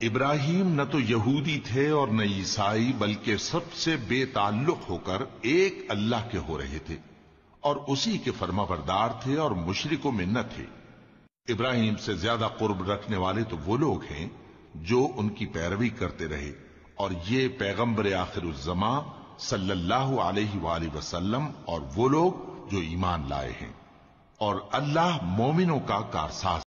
इब्राहिम न तो यहूदी थे और न ईसाई, बल्कि सबसे बेताल्लुक होकर एक अल्लाह के हो रहे थे और उसी के फर्माबरदार थे और मुशरकों में न थे। इब्राहिम से ज़्यादा कुर्ब रखने वाले तो वो लोग हैं जो उनकी पैरवी करते रहे और ये पैगंबर आखिरुजमा सल्लल्लाहु अलैहि वसल्लम और वो लोग जो ईमान लाए हैं। और अल्लाह मोमिनों का कारसाज